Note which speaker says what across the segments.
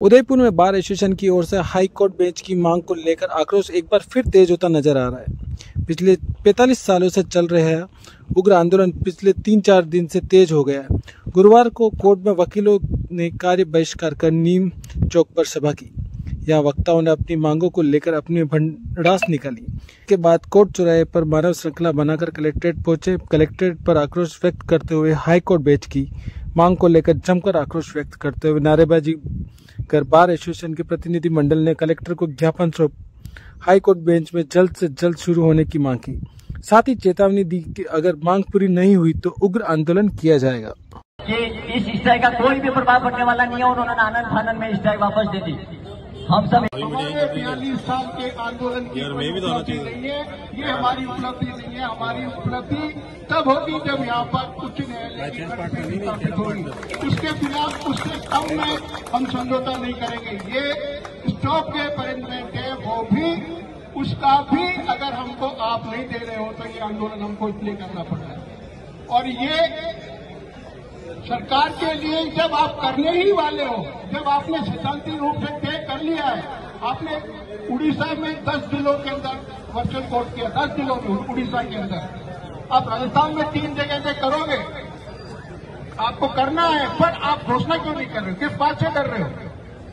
Speaker 1: उदयपुर में bar association की ओर से हाई कोर्ट बेंच की मांग को लेकर आक्रोश एक बार फिर तेज होता नज़र आ रहा है। पिछले 45 सालों से चल रहे उग्र आंदोलन पिछले तीन चार दिन से तेज हो गया है। गुरुवार को कोर्ट में वकीलों ने कार्य बहिष्कार कर नीम चौक पर सभा की। यहाँ वक्ताओं ने अपनी मांगों को लेकर अपनी भंडास निकाली। के बाद कोर्ट चौराहे पर मानव श्रृंखला बनाकर कलेक्ट्रेट पहुँचे। कलेक्ट्रेट पर आक्रोश व्यक्त करते हुए हाई कोर्ट बेंच की मांग को लेकर जमकर आक्रोश व्यक्त करते हुए नारेबाजी कर बार एसोसिएशन के प्रतिनिधि मंडल ने कलेक्टर को ज्ञापन सौंप हाई कोर्ट बेंच में जल्द से जल्द शुरू होने की मांग की। साथ ही चेतावनी दी कि अगर मांग पूरी नहीं हुई तो उग्र आंदोलन किया जाएगा।
Speaker 2: कि इस स्ट्राइक का कोई भी प्रभाव पड़ने वाला नहीं है उन्होंने आनंद फानंद में स्ट्राइक वापस दे दी। हम सब
Speaker 3: हमारे बयालीस साल के आंदोलन की उपलब्धि नहीं है। ये हमारी उपलब्धि नहीं है हमारी उपलब्धि तब होगी जब यहाँ पर उच्च न्यायालय की खंडपीठ स्थापित होगी। उसके खिलाफ उससे कम में हम समझौता नहीं करेंगे। ये स्टॉप के अरेंजमेंट है वो भी उसका भी अगर हमको आप नहीं दे रहे हो तो ये आंदोलन हमको इसलिए करना पड़ रहा है। और ये सरकार के लिए जब आप करने ही वाले हो जब आपने सिद्धांति रूप से तय कर लिया है। आपने उड़ीसा में 10 जिलों के अंदर वर्चुअल कोर्ट किया 10 जिलों में उड़ीसा के अंदर। आप राजस्थान में तीन जगह से करोगे, आपको करना है, पर आप घोषणा क्यों नहीं कर रहे हो? किस बात से कर रहे हो?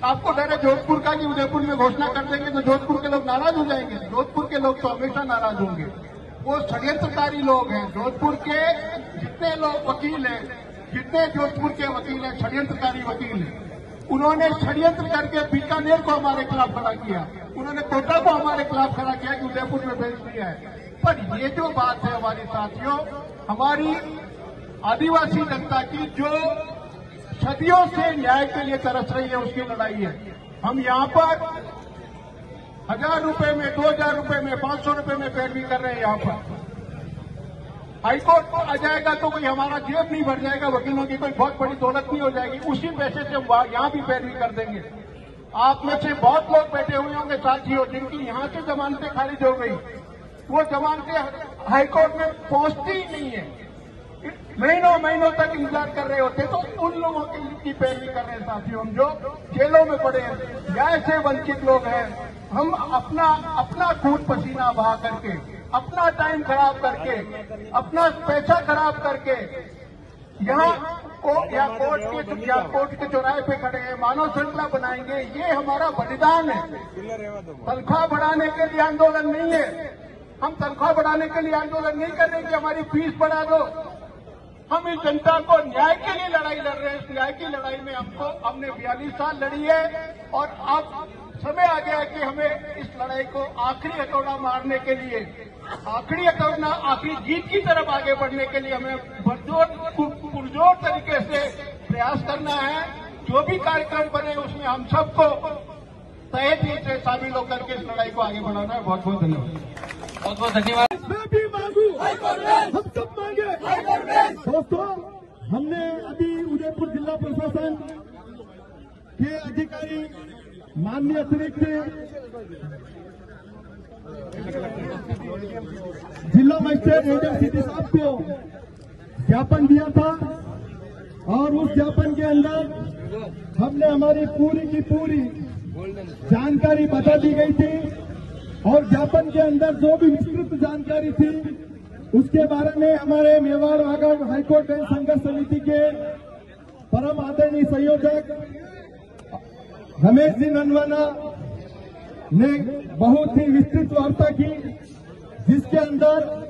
Speaker 3: आपको है जोधपुर का कि उदयपुर में घोषणा कर देंगे तो जोधपुर के लोग नाराज़ हो जाएँगे? जोधपुर के लोग तो हमेशा नाराज़ होंगे। वो षड्यंत्रकारी लोग हैं। जोधपुर के जितने लोग वकील हैं, जितने जोधपुर के वकील हैं, षड्यंत्रकारी वकील हैं। उन्होंने षड्यंत्र करके बीकानेर को हमारे खिलाफ खड़ा किया। उन्होंने कोटा को हमारे खिलाफ खड़ा किया कि उदयपुर में भेज दिया है। पर ये जो बात है हमारी साथियों, हमारी आदिवासी जनता की जो सदियों से न्याय के लिए तरस रही है, उसकी लड़ाई है। हम यहाँ पर हज़ार रुपए में, दो हज़ार रुपए में, पाँच सौ रुपए में पैरवी कर रहे हैं यहाँ पर। हाईकोर्ट को आ जाएगा तो कोई हमारा जेब नहीं भर जाएगा, वकीलों की कोई बहुत बड़ी दौलत नहीं हो जाएगी। उसी पैसे से हम यहाँ भी पैरवी कर देंगे। आप में से बहुत लोग बैठे हुए होंगे साथियों जिनकी यहाँ से जमानतें खारिज हो गई। वो जमानतें हाईकोर्ट में पहुँचती ही नहीं है। महीनों महीनों तक इंतज़ार कर रहे होते तो उन लोगों की पैरवी कर रहे हैं साथियों हम जो जेलों में पड़े हैं। न्याय से वंचित लोग हैं। हम अपना अपना खून पसीना बहा करके अपना टाइम खराब करके, अपना पैसा खराब करके, यहाँ को या कोर्ट के या कोर्ट के चौराहे पे खड़े हैं, मानव श्रृंखला बनाएँगे, ये हमारा बलिदान है। तनख्वाह बढ़ाने के लिए आंदोलन नहीं है। हम तनख्वाह बढ़ाने के लिए आंदोलन नहीं कर रहे कि हमारी फ़ीस बढ़ा दो। हम इस जनता को न्याय के लिए लड़ाई लड़ रहे हैं। इस न्याय की लड़ाई में हमको हमने बयालीस साल लड़ी है और अब समय आ गया कि हमें इस लड़ाई को आखिरी हथौड़ा मारने के लिए आखिरी हथौड़ा आखिरी जीत की तरफ़ आगे बढ़ने के लिए हमें बरजोर पुरजोर तरीके से प्रयास करना है। जो भी कार्यक्रम बने उसमें हम सबको तय दिल से शामिल होकर के इस लड़ाई को आगे बढ़ाना है। बहुत बहुत धन्यवाद।
Speaker 2: बहुत बहुत धन्यवाद।
Speaker 4: मैं भी मांगू हम सब मांगे। दोस्तों हमने अभी उदयपुर जिला प्रशासन के अधिकारी माननीय अतिरिक्त जिला मजिस्ट्रेट एडम सिटी साहब को ज्ञापन दिया था और उस ज्ञापन के अंदर हमने हमारी पूरी की पूरी जानकारी बता दी गई थी और ज्ञापन के अंदर जो भी विस्तृत जानकारी थी, उसके बारे में हमारे मेवाड़ वागड़ हाईकोर्ट बेंच संघर्ष समिति के परम आदरणीय संयोजक रमेश जी ननवाना ने बहुत ही विस्तृत वार्ता की जिसके अंदर